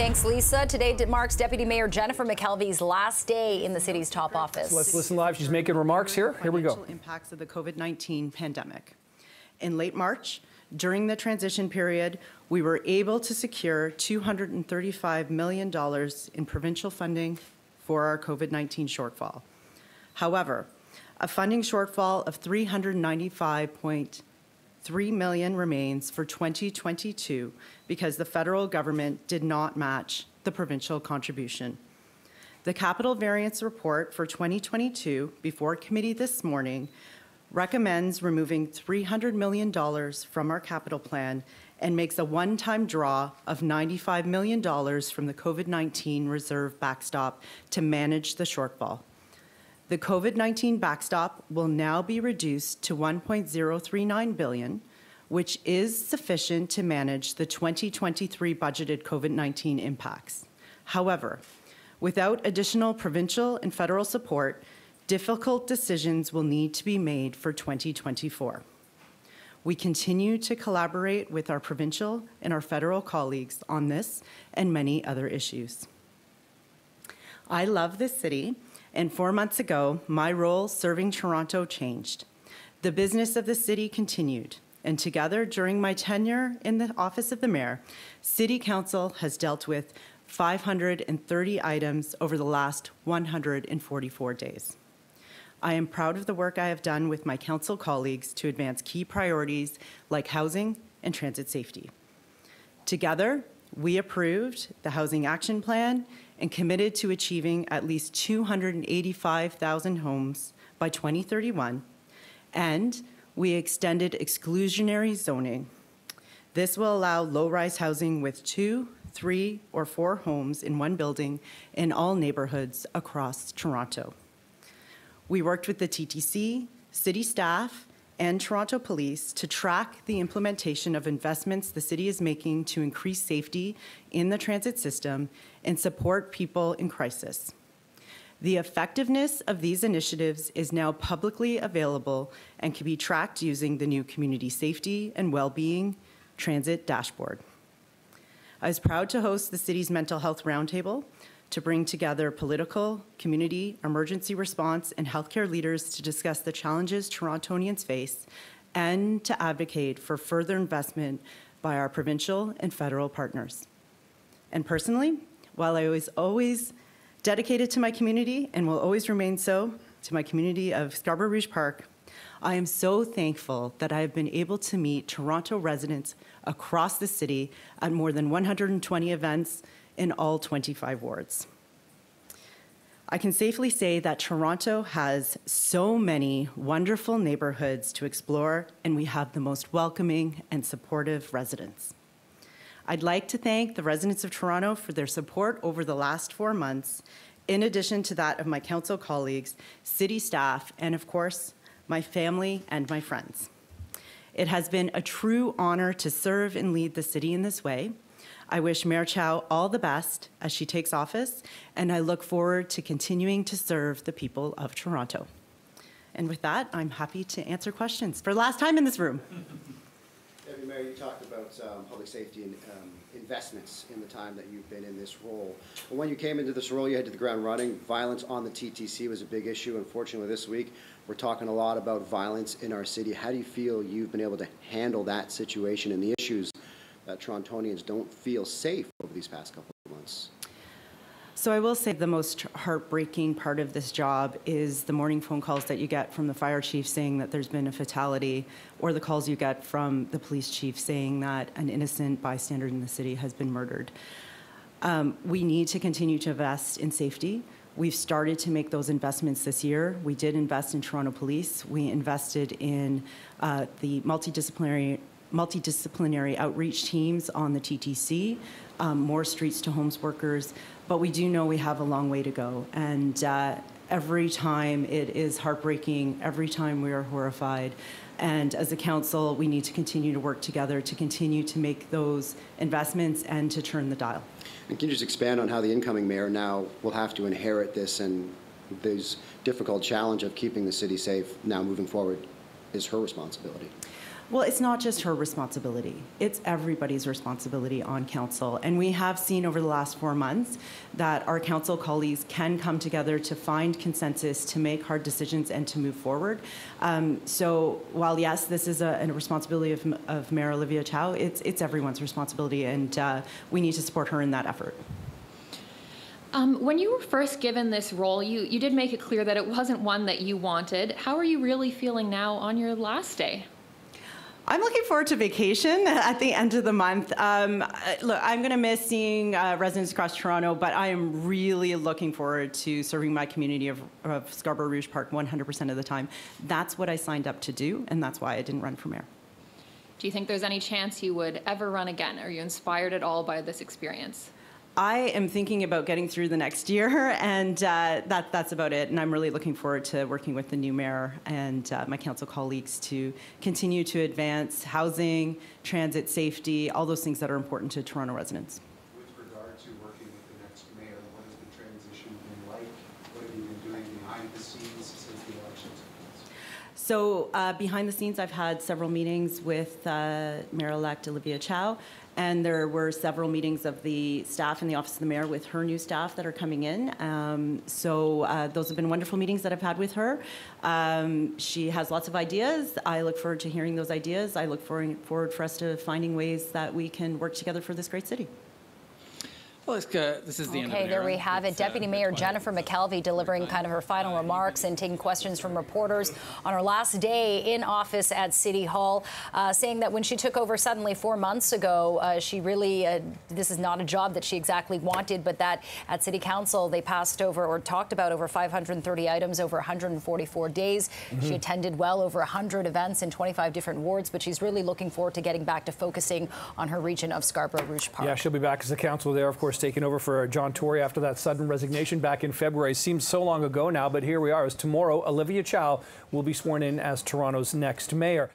Thanks, Lisa. Today marks Deputy Mayor Jennifer McKelvie's last day in the city's top office. So let's listen live. She's making remarks here. Here we go. Financial impacts of the COVID-19 pandemic. In late March, during the transition period, we were able to secure $235 million in provincial funding for our COVID-19 shortfall. However, a funding shortfall of 395.3 million remains for 2022 because the federal government did not match the provincial contribution. The capital variance report for 2022 before committee this morning recommends removing $300 million from our capital plan and makes a one-time draw of $95 million from the COVID-19 reserve backstop to manage the shortfall. The COVID-19 backstop will now be reduced to 1.039 billion, which is sufficient to manage the 2023 budgeted COVID-19 impacts. However, without additional provincial and federal support, difficult decisions will need to be made for 2024. We continue to collaborate with our provincial and our federal colleagues on this and many other issues. I love this city, and four months ago, my role serving Toronto changed. The business of the city continued, and together during my tenure in the office of the mayor, City Council has dealt with 530 items over the last 144 days. I am proud of the work I have done with my council colleagues to advance key priorities like housing and transit safety. Together, we approved the Housing Action Plan and committed to achieving at least 285,000 homes by 2031, and we extended exclusionary zoning. This will allow low-rise housing with two, three, or four homes in one building in all neighborhoods across Toronto. We worked with the TTC, city staff, and Toronto Police to track the implementation of investments the city is making to increase safety in the transit system and support people in crisis. The effectiveness of these initiatives is now publicly available and can be tracked using the new Community Safety and Wellbeing Transit Dashboard. I was proud to host the city's mental health roundtable, to bring together political, community, emergency response, and healthcare leaders to discuss the challenges Torontonians face and to advocate for further investment by our provincial and federal partners. And personally, while I was always dedicated to my community and will always remain so to my community of Scarborough Rouge Park, I am so thankful that I have been able to meet Toronto residents across the city at more than 120 events in all 25 wards. I can safely say that Toronto has so many wonderful neighborhoods to explore, and we have the most welcoming and supportive residents. I'd like to thank the residents of Toronto for their support over the last four months, in addition to that of my council colleagues, city staff, and of course, my family and my friends. It has been a true honor to serve and lead the city in this way, I wish Mayor Chow all the best as she takes office, and I look forward to continuing to serve the people of Toronto. And with that, I'm happy to answer questions for the last time in this room. Deputy Mayor, you talked about um, public safety and um, investments in the time that you've been in this role. when you came into this role, you had to the ground running. Violence on the TTC was a big issue. Unfortunately, this week, we're talking a lot about violence in our city. How do you feel you've been able to handle that situation and the issues that Torontonians don't feel safe over these past couple of months? So I will say the most heartbreaking part of this job is the morning phone calls that you get from the fire chief saying that there's been a fatality, or the calls you get from the police chief saying that an innocent bystander in the city has been murdered. Um, we need to continue to invest in safety. We've started to make those investments this year. We did invest in Toronto Police. We invested in uh, the multidisciplinary multidisciplinary outreach teams on the TTC, um, more streets to homes workers, but we do know we have a long way to go. And uh, every time it is heartbreaking, every time we are horrified. And as a council, we need to continue to work together to continue to make those investments and to turn the dial. And can you just expand on how the incoming mayor now will have to inherit this and this difficult challenge of keeping the city safe now moving forward is her responsibility? Well, it's not just her responsibility. It's everybody's responsibility on council. And we have seen over the last four months that our council colleagues can come together to find consensus, to make hard decisions, and to move forward. Um, so while, yes, this is a, a responsibility of, of Mayor Olivia Chow, it's, it's everyone's responsibility, and uh, we need to support her in that effort. Um, when you were first given this role, you, you did make it clear that it wasn't one that you wanted. How are you really feeling now on your last day? I'm looking forward to vacation at the end of the month. Um, uh, look, I'm going to miss seeing uh, residents across Toronto, but I am really looking forward to serving my community of, of Scarborough Rouge Park 100% of the time. That's what I signed up to do, and that's why I didn't run for mayor. Do you think there's any chance you would ever run again? Are you inspired at all by this experience? I am thinking about getting through the next year, and uh, that, that's about it. And I'm really looking forward to working with the new mayor and uh, my council colleagues to continue to advance housing, transit safety, all those things that are important to Toronto residents. With regard to working with the next mayor, what has the transition been like? What have you been doing behind the scenes since the election took place? So uh, behind the scenes, I've had several meetings with uh, Mayor-elect Olivia Chow, and there were several meetings of the staff in the office of the mayor with her new staff that are coming in. Um, so uh, those have been wonderful meetings that I've had with her. Um, she has lots of ideas. I look forward to hearing those ideas. I look forward, forward for us to finding ways that we can work together for this great city. Well, it's good. This is the end Okay, there we have it. It's, uh, Deputy the Mayor Jennifer McKelvie delivering kind of her final remarks and taking questions from reporters on her last day in office at City Hall, uh, saying that when she took over suddenly four months ago, uh, she really, uh, this is not a job that she exactly wanted, but that at City Council they passed over or talked about over 530 items over 144 days. She attended well over 100 events in 25 different wards, but she's really looking forward to getting back to focusing on her region of Scarborough Rouge Park. Yeah, she'll be back as the council there, of course, taking over for John Tory after that sudden resignation back in February. Seems so long ago now, but here we are. As tomorrow, Olivia Chow will be sworn in as Toronto's next mayor.